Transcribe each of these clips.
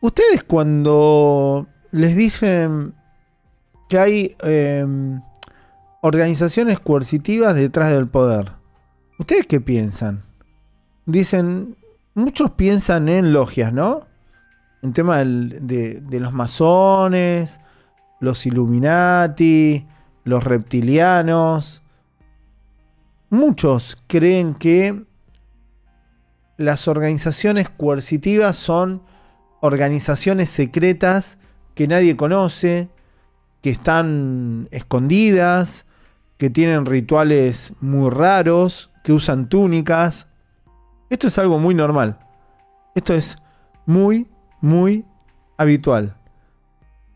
Ustedes cuando les dicen que hay em, organizaciones coercitivas detrás del poder, ¿ustedes qué piensan? Dicen, muchos piensan en logias, ¿no? En tema de, de los masones, los Illuminati, los reptilianos. Muchos creen que las organizaciones coercitivas son organizaciones secretas que nadie conoce, que están escondidas, que tienen rituales muy raros, que usan túnicas. Esto es algo muy normal. Esto es muy, muy habitual.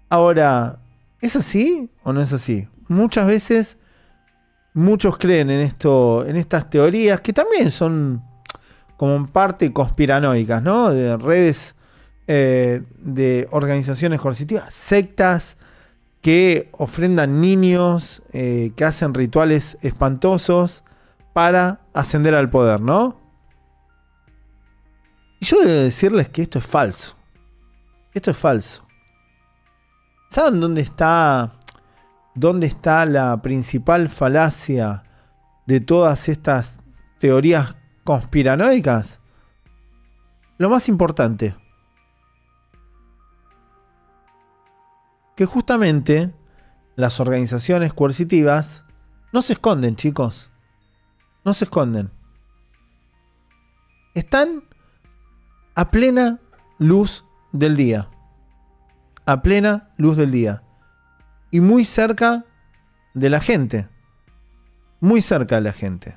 Ahora, ¿es así o no es así? Muchas veces muchos creen en esto, en estas teorías que también son como en parte conspiranoicas, ¿no? De redes eh, de organizaciones coercitivas, sectas que ofrendan niños, eh, que hacen rituales espantosos para ascender al poder, ¿no? Y yo debo decirles que esto es falso. Esto es falso. ¿Saben dónde está, dónde está la principal falacia de todas estas teorías conspiranoicas? Lo más importante, que justamente las organizaciones coercitivas no se esconden, chicos. No se esconden. Están a plena luz del día. A plena luz del día. Y muy cerca de la gente. Muy cerca de la gente.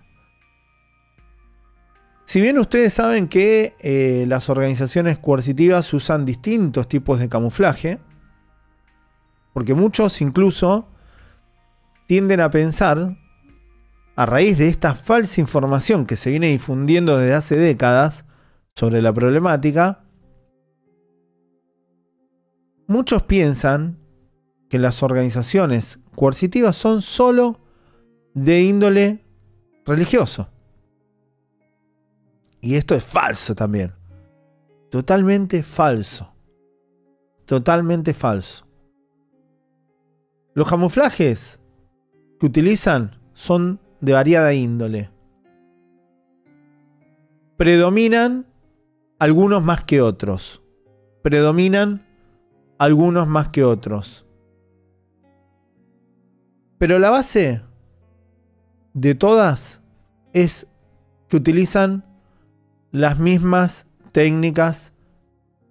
Si bien ustedes saben que eh, las organizaciones coercitivas usan distintos tipos de camuflaje, porque muchos incluso tienden a pensar, a raíz de esta falsa información que se viene difundiendo desde hace décadas sobre la problemática, muchos piensan que las organizaciones coercitivas son solo de índole religioso. Y esto es falso también. Totalmente falso. Totalmente falso. Los camuflajes que utilizan son de variada índole. Predominan algunos más que otros. Predominan algunos más que otros. Pero la base de todas es que utilizan las mismas técnicas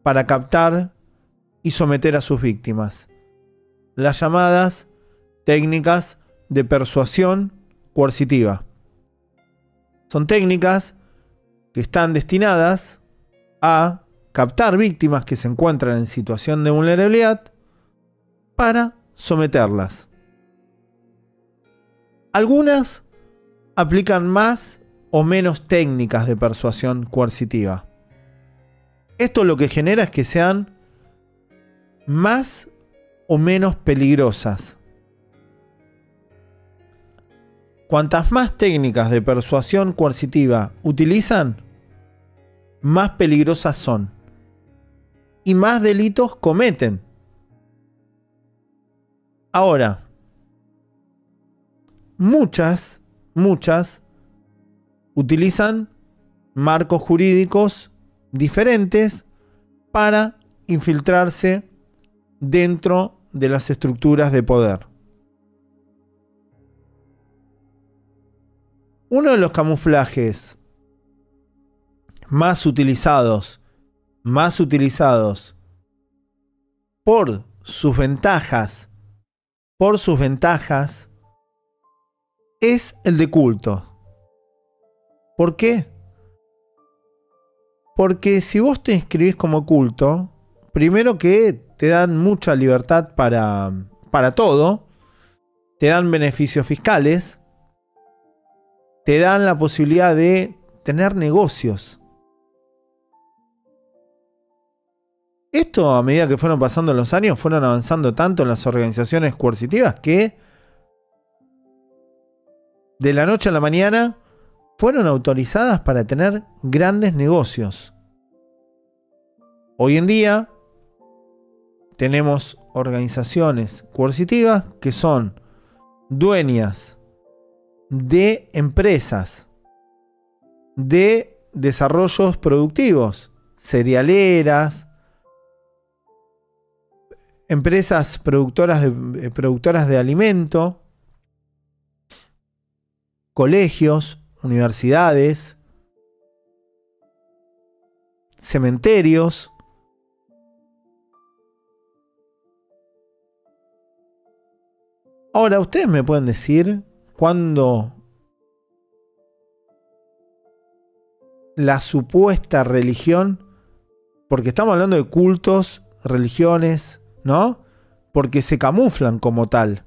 para captar y someter a sus víctimas las llamadas técnicas de persuasión coercitiva. Son técnicas que están destinadas a captar víctimas que se encuentran en situación de vulnerabilidad para someterlas. Algunas aplican más o menos técnicas de persuasión coercitiva. Esto lo que genera es que sean más o menos peligrosas. Cuantas más técnicas de persuasión coercitiva utilizan, más peligrosas son y más delitos cometen. Ahora, muchas, muchas utilizan marcos jurídicos diferentes para infiltrarse dentro de las estructuras de poder. Uno de los camuflajes más utilizados, más utilizados por sus ventajas, por sus ventajas, es el de culto. ¿Por qué? Porque si vos te inscribís como culto, primero que te dan mucha libertad para, para todo, te dan beneficios fiscales, te dan la posibilidad de tener negocios. Esto a medida que fueron pasando los años, fueron avanzando tanto en las organizaciones coercitivas que de la noche a la mañana fueron autorizadas para tener grandes negocios. Hoy en día, tenemos organizaciones coercitivas que son dueñas de empresas, de desarrollos productivos, cerealeras, empresas productoras de, eh, productoras de alimento, colegios, universidades, cementerios, Ahora, ustedes me pueden decir cuándo la supuesta religión, porque estamos hablando de cultos, religiones, ¿no? Porque se camuflan como tal.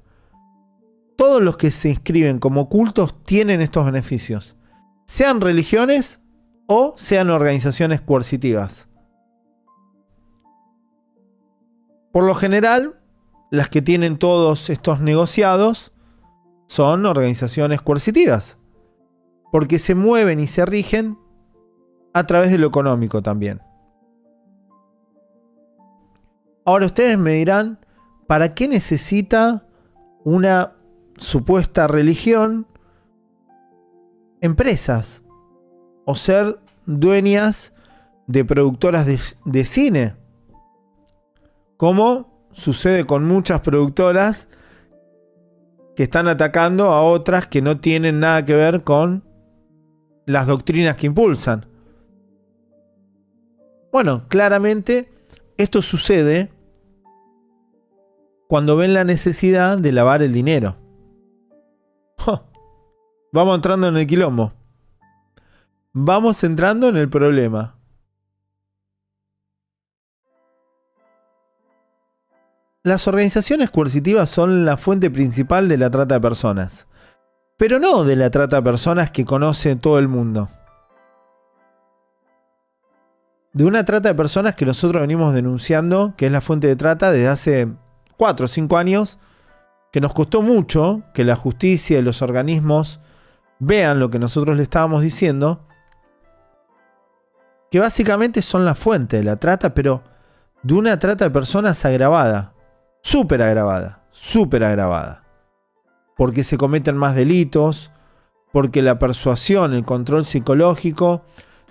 Todos los que se inscriben como cultos tienen estos beneficios, sean religiones o sean organizaciones coercitivas. Por lo general, las que tienen todos estos negociados son organizaciones coercitivas, porque se mueven y se rigen a través de lo económico también. Ahora ustedes me dirán, ¿para qué necesita una supuesta religión empresas o ser dueñas de productoras de, de cine? Como sucede con muchas productoras que están atacando a otras que no tienen nada que ver con las doctrinas que impulsan. Bueno, claramente esto sucede cuando ven la necesidad de lavar el dinero. Vamos entrando en el quilombo. Vamos entrando en el problema. Las organizaciones coercitivas son la fuente principal de la trata de personas, pero no de la trata de personas que conoce todo el mundo. De una trata de personas que nosotros venimos denunciando, que es la fuente de trata desde hace 4 o 5 años, que nos costó mucho que la justicia y los organismos vean lo que nosotros le estábamos diciendo, que básicamente son la fuente de la trata, pero de una trata de personas agravada súper agravada, súper agravada. Porque se cometen más delitos, porque la persuasión, el control psicológico,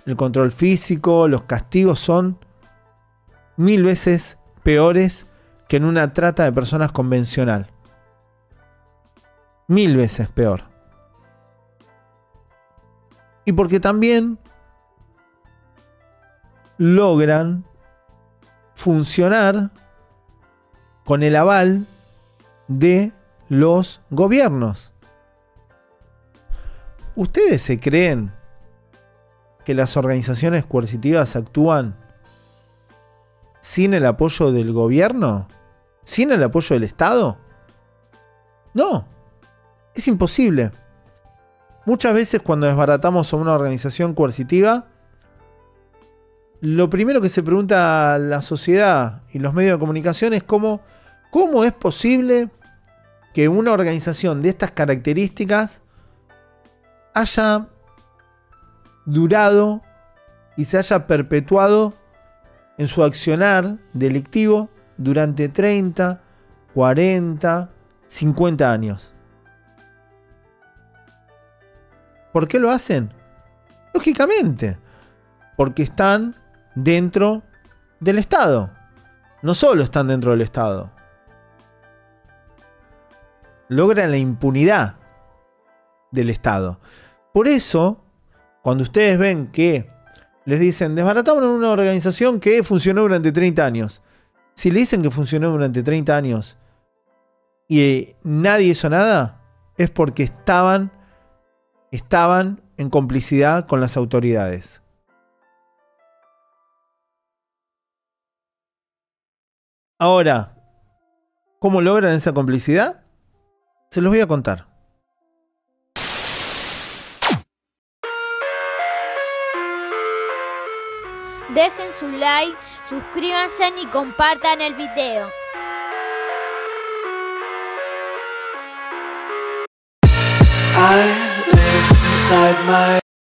el control físico, los castigos son mil veces peores que en una trata de personas convencional. Mil veces peor. Y porque también logran funcionar con el aval de los gobiernos. ¿Ustedes se creen que las organizaciones coercitivas actúan sin el apoyo del gobierno? ¿Sin el apoyo del Estado? No, es imposible. Muchas veces cuando desbaratamos a una organización coercitiva, lo primero que se pregunta la sociedad y los medios de comunicación es cómo ¿Cómo es posible que una organización de estas características haya durado y se haya perpetuado en su accionar delictivo durante 30, 40, 50 años? ¿Por qué lo hacen? Lógicamente, porque están dentro del Estado. No solo están dentro del Estado, logran la impunidad del Estado. Por eso, cuando ustedes ven que les dicen, desbaratamos una organización que funcionó durante 30 años. Si le dicen que funcionó durante 30 años y nadie hizo nada, es porque estaban, estaban en complicidad con las autoridades. Ahora, ¿cómo logran esa complicidad? Se los voy a contar. Dejen su like, suscríbanse y compartan el video. I live inside my